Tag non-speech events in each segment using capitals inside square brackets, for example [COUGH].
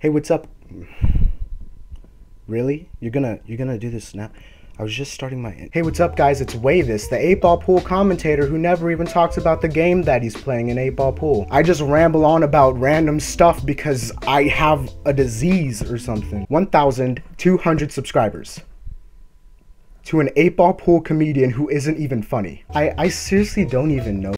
Hey, what's up? Really? You're gonna you're gonna do this now? I was just starting my. Hey, what's up, guys? It's Wavist, the 8 Ball Pool commentator who never even talks about the game that he's playing in 8 Ball Pool. I just ramble on about random stuff because I have a disease or something. 1,200 subscribers. To an 8 Ball Pool comedian who isn't even funny. I, I seriously don't even know.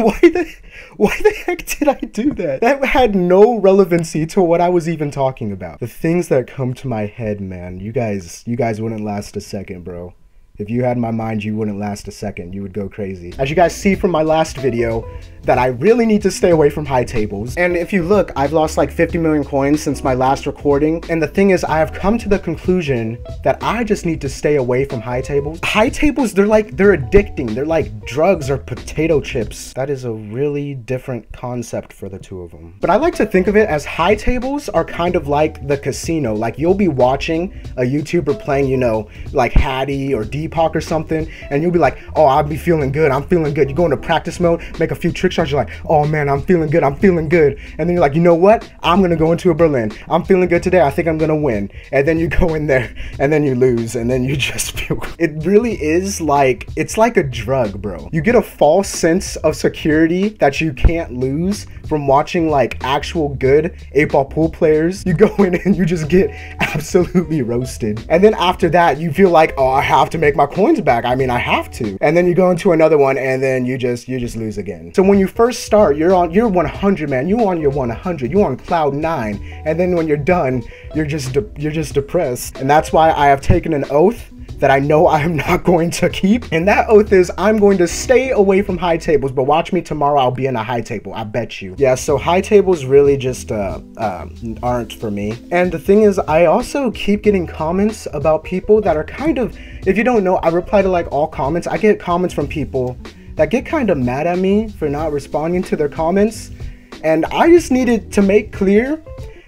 [LAUGHS] Why the why the heck did I do that? That had no relevancy to what I was even talking about. The things that come to my head, man. You guys you guys wouldn't last a second, bro. If you had my mind, you wouldn't last a second. You would go crazy. As you guys see from my last video, that I really need to stay away from high tables. And if you look, I've lost like 50 million coins since my last recording. And the thing is, I have come to the conclusion that I just need to stay away from high tables. High tables, they're like, they're addicting. They're like drugs or potato chips. That is a really different concept for the two of them. But I like to think of it as high tables are kind of like the casino. Like you'll be watching a YouTuber playing, you know, like Hattie or Deepak or something, and you'll be like, oh, I'll be feeling good. I'm feeling good. You go into practice mode, make a few trick shots. You're like, oh man, I'm feeling good. I'm feeling good. And then you're like, you know what? I'm gonna go into a Berlin. I'm feeling good today. I think I'm gonna win. And then you go in there, and then you lose, and then you [LAUGHS] just feel. It really is like it's like a drug, bro. You get a false sense of security that you can't lose from watching like actual good 8-ball pool players. You go in and you just get absolutely roasted. And then after that, you feel like, oh, I have to make my coins back. I mean, I have to. And then you go into another one and then you just you just lose again. So when you first start, you're on you're 100, man. You're on your 100. You're on cloud 9. And then when you're done, you're just you're just depressed. And that's why I have taken an oath that I know I am not [LAUGHS] going to keep. And that oath is I'm going to stay away from high tables, but watch me tomorrow, I'll be in a high table. I bet you. Yeah, so high tables really just uh, uh, aren't for me. And the thing is, I also keep getting comments about people that are kind of, if you don't know, I reply to like all comments. I get comments from people that get kind of mad at me for not responding to their comments. And I just needed to make clear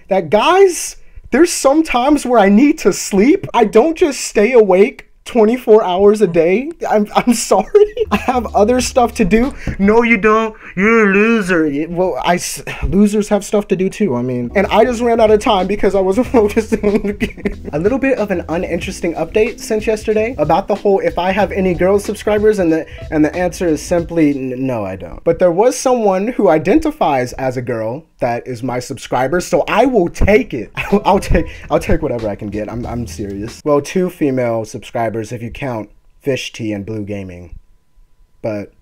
that guys, there's some times where I need to sleep. I don't just stay awake 24 hours a day. I'm, I'm [LAUGHS] sorry. I have other stuff to do. No, you don't. You're a loser. Well, I losers have stuff to do too. I mean, and I just ran out of time because I wasn't [LAUGHS] focusing on the game. A little bit of an uninteresting update since yesterday about the whole if I have any girl subscribers and the and the answer is simply no, I don't. But there was someone who identifies as a girl that is my subscriber, so I will take it. I'll, [LAUGHS] I'll take I'll take whatever I can get. I'm I'm serious. Well, two female subscribers subscribers if you count Fish Tea and Blue Gaming. But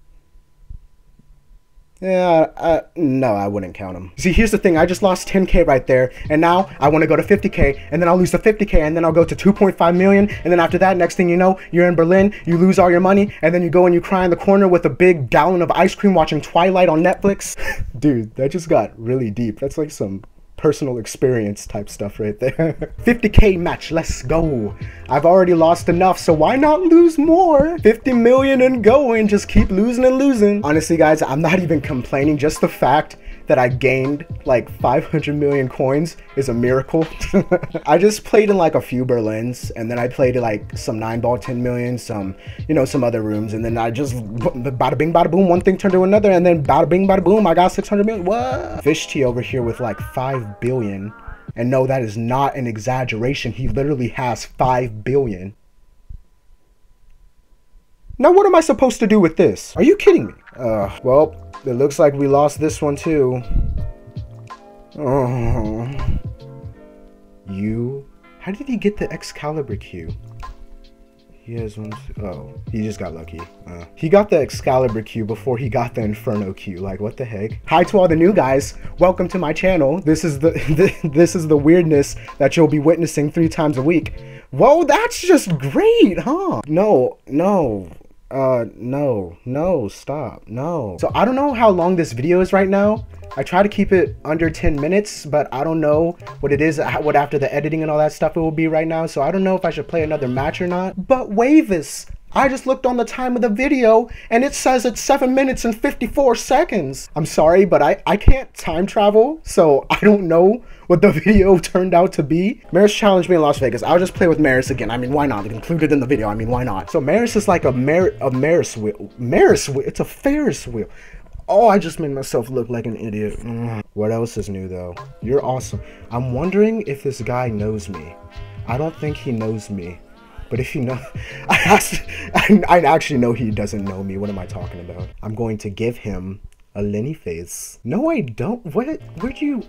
yeah, no, I wouldn't count them. See, here's the thing. I just lost 10k right there, and now I want to go to 50k, and then I'll lose the 50k, and then I'll go to 2.5 million, and then after that, next thing you know, you're in Berlin, you lose all your money, and then you go and you cry in the corner with a big gallon of ice cream watching Twilight on Netflix. [LAUGHS] Dude, that just got really deep. That's like some personal experience type stuff right there. [LAUGHS] 50k match, let's go. I've already lost enough, so why not lose more? 50 million and going, just keep losing and losing. Honestly, guys, I'm not even complaining. Just the fact that I gained like 500 million coins is a miracle. [LAUGHS] I just played in like a few Berlins and then I played like some 9 ball 10 million, some, you know, some other rooms. And then I just bada bing, bada boom, one thing turned to another. And then bada bing, bada boom, I got 600 million. What? Fish T over here with like 5 billion. And no, that is not an exaggeration. He literally has 5 billion. Now, what am I supposed to do with this? Are you kidding me? Uh, well, it looks like we lost this one too. Oh. You? How did he get the Excalibur Cue? He has one. Oh, he just got lucky. Uh, he got the Excalibur Cue before he got the Inferno Cue. Like, what the heck? Hi to all the new guys. Welcome to my channel. This is the, [LAUGHS] the this is the weirdness that you'll be witnessing three times a week. Whoa, that's just great, huh? No, no uh, no, no, stop, no. So I don't know how long this video is right now. I try to keep it under 10 minutes, but I don't know what it is, what after the editing and all that stuff it will be right now. So I don't know if I should play another match or not. But Wavist, I just looked on the time of the video and it says it's 7 minutes and 54 seconds. I'm sorry, but I, I can't time travel, so [LAUGHS] I don't know what the [LAUGHS] video turned out to be. Maris challenged me in Las Vegas. I'll just play with Maris again. I mean, why not? Included in the video. I mean, why not? So Maris is like a Mar a Maris wheel. Maris wheel. It's a Ferris wheel. Oh, I just made myself look like an idiot. Mm. What else is new though? You're awesome. I'm wondering if this guy knows me. I don't think he knows me. But if you know, [LAUGHS] I, asked, I, I actually know he doesn't know me. What am I talking about? I'm going to give him a Lenny face. No, I don't. What? Where'd you?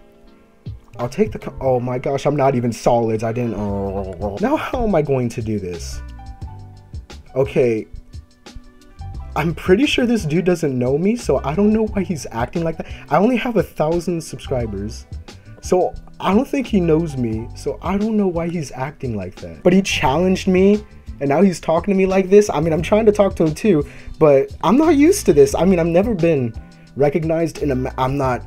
I'll take the. Oh my gosh, I'm not even solids. I didn't. Oh. Now, how am I going to do this? Okay. I'm pretty sure this dude doesn't know me, so I don't know why he's acting like that. I only have a thousand subscribers. So I don't think he knows me, so I don't know why he's acting like that. But he challenged me, and now he's talking to me like this. I mean, I'm trying to talk to him too, but I'm not used to this. I mean, I've never been recognized in a. I'm not.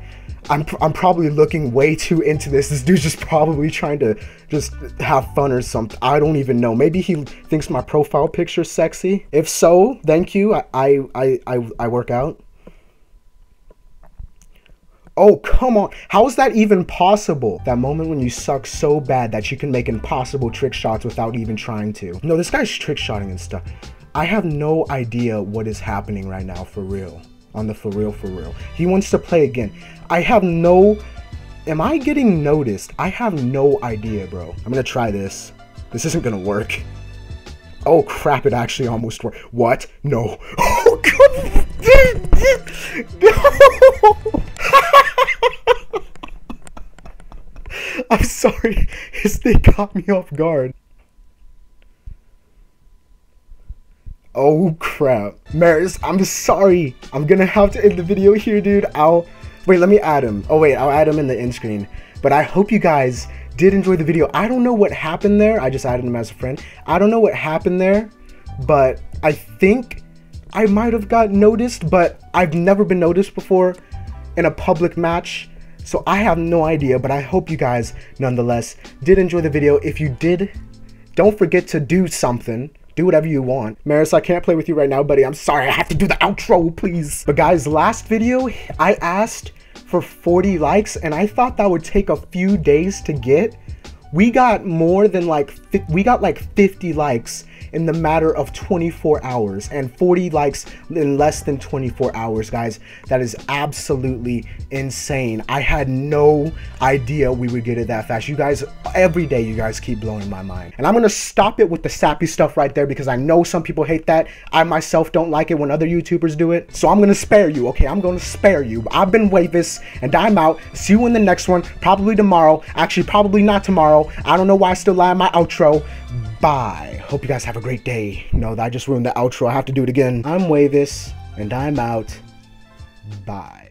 I'm, I'm probably looking way too into this. This dude's just probably trying to just have fun or something. I don't even know. Maybe he thinks my profile picture's sexy. If so, thank you. I I I I work out. Oh, come on. How is that even possible? That moment when you suck so bad that you can make impossible trick shots without even trying to. No, this guy's trick shotting and stuff. I have no idea what is happening right now for real. On the for real, for real. He wants to play again. I have no... Am I getting noticed? I have no idea, bro. I'm gonna try this. This isn't gonna work. Oh crap, it actually almost worked. What? No. [LAUGHS] Oh god! [LAUGHS] no! I'm [LAUGHS] sorry. [LAUGHS] His thing caught me off guard. Oh crap. Maris, I'm sorry. I'm gonna have to end the video here, dude. I'll... Wait, let me add him. Oh wait, I'll add him in the end screen. But I hope you guys did enjoy the video. I don't know what happened there. I just added him as a friend. I don't know what happened there, but I think I might have got noticed, but I've never been noticed before in a public match. So I have no idea, but I hope you guys nonetheless did enjoy the video. If you did, don't forget to do something. Do whatever you want. Maris, I can't play with you right now, buddy. I'm sorry. I have to do the outro, please. But guys, last video, I asked for 40 likes, and I thought that would take a few days to get. We got more than like, we got like 50 likes in the matter of 24 hours and 40 likes in less than 24 hours, guys. That is absolutely insane. I had no idea we would get it that fast. You guys, every day, you guys keep blowing my mind. And I'm gonna stop it with the sappy stuff right there because I know some people hate that. I myself don't like it when other YouTubers do it. So I'm gonna spare you, okay? I'm gonna spare you. I've been Wavist and I'm out. See you in the next one, probably tomorrow. Actually, probably not tomorrow. I don't know why I still lie in my outro. Bye. Hope you guys have a great day. No, I just ruined the outro. I have to do it again. I'm Wavist, and I'm out. Bye.